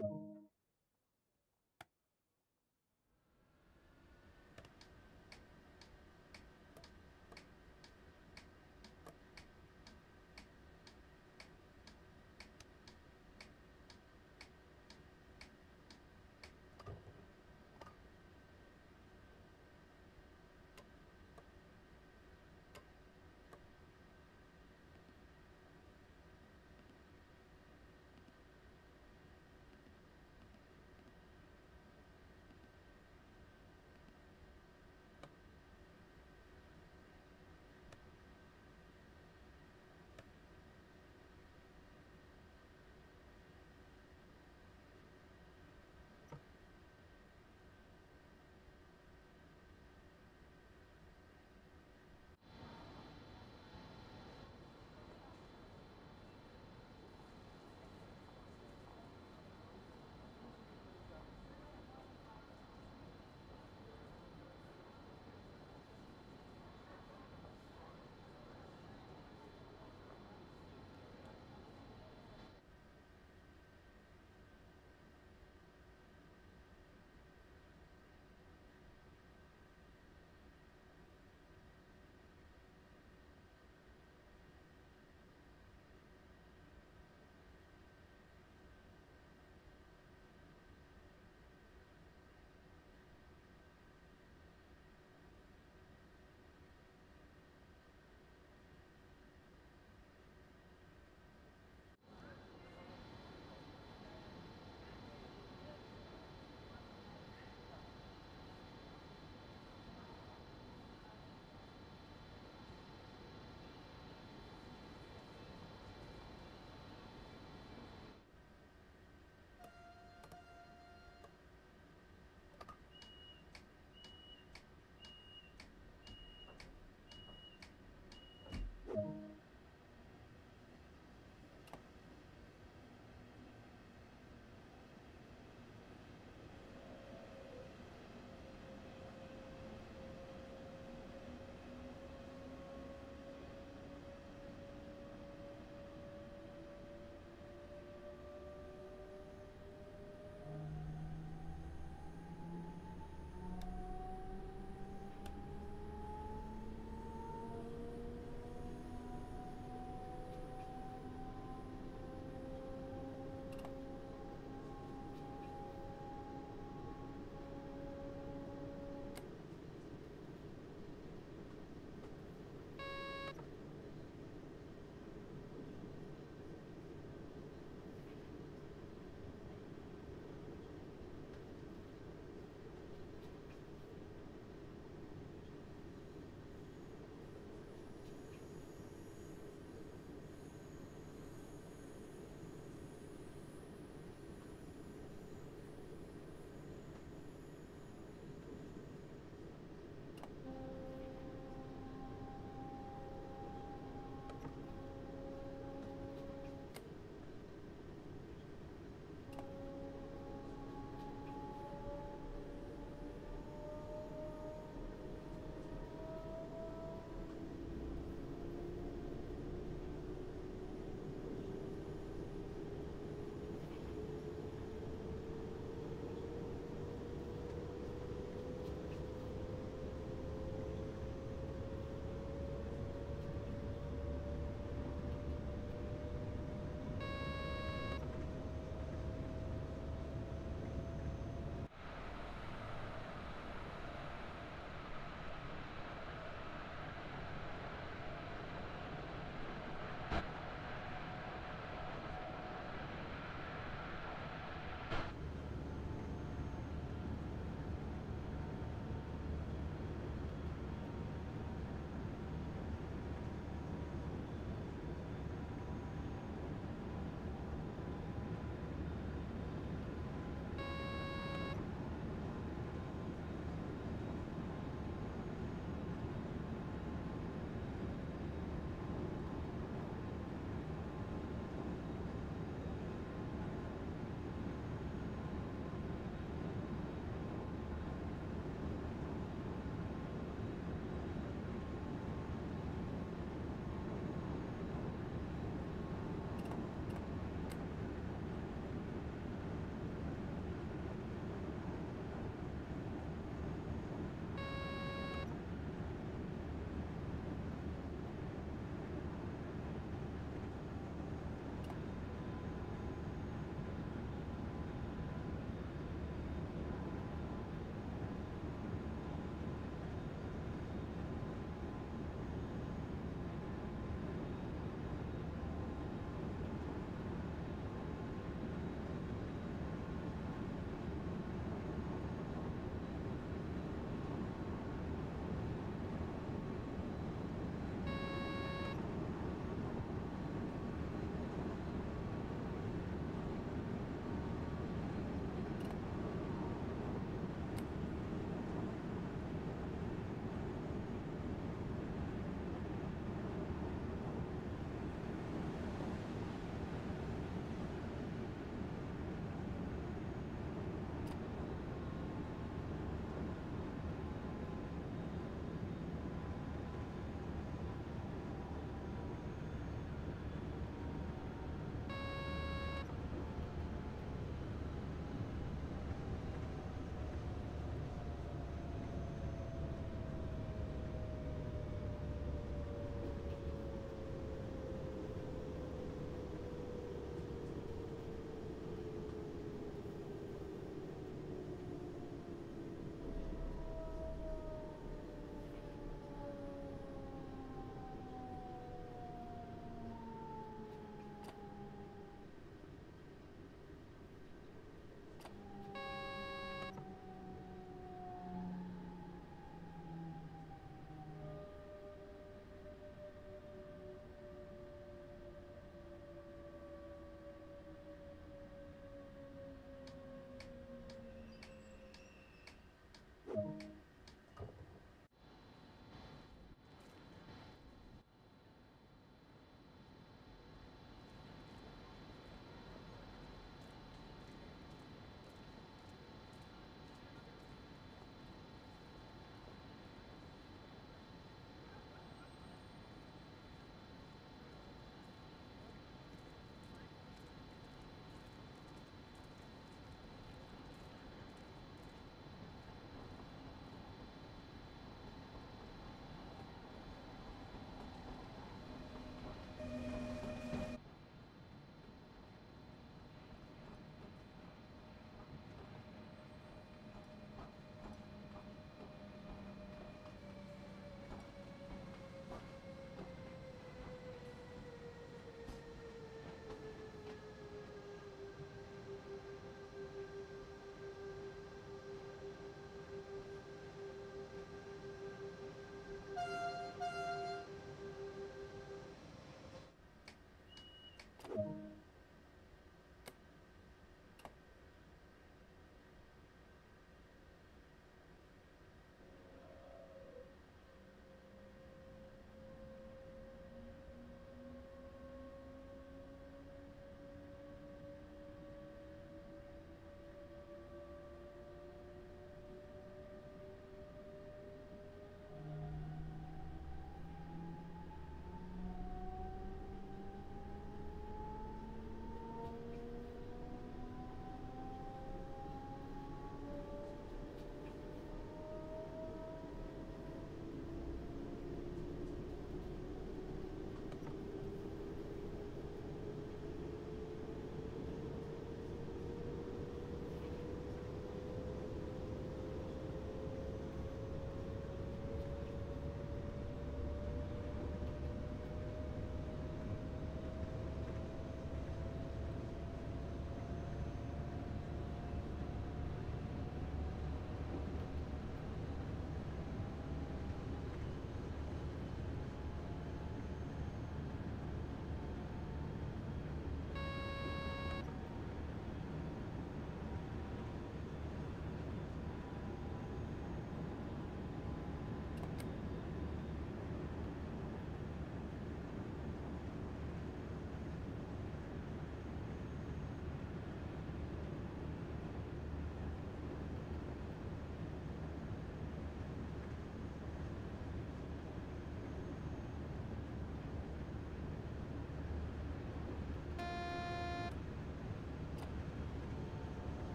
you.